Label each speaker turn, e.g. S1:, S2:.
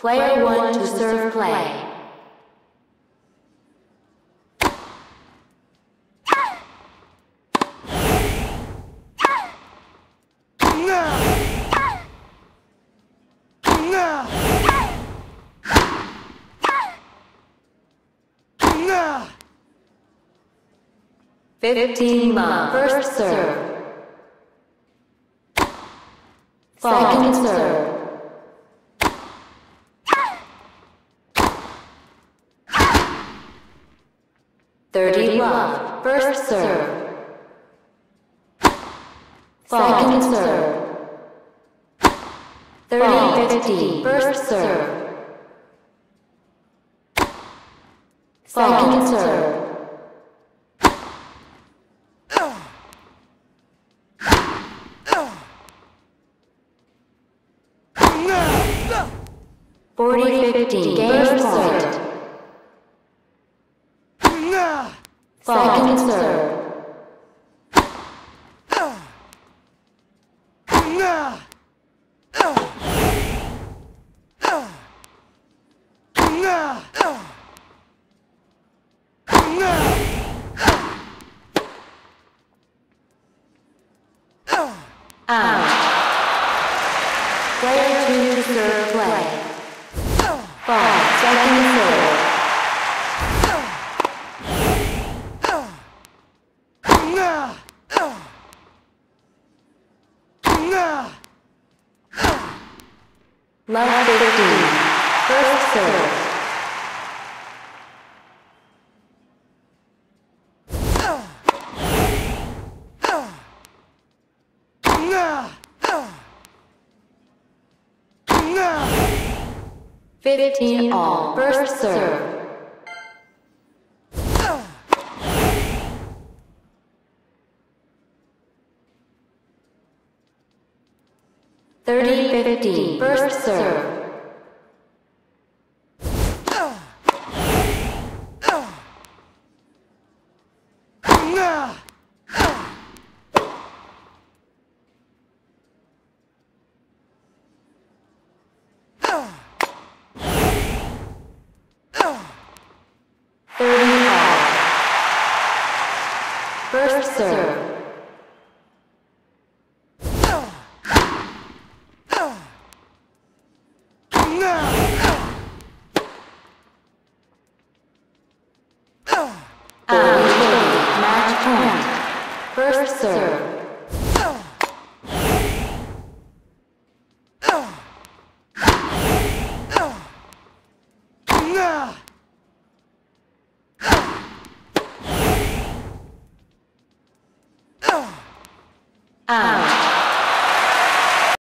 S1: Player 1 to serve play. Fifteen love. First serve. Second serve. Thirty love. First serve. Second serve. Thirty fifty. First serve. Second serve. Forty fifteen. Game start. Second serve. Out. Player two to serve play. Five. Second Love 15. First serve. Fifteen all. First serve. Thirty fifteen. First serve. First serve. Out.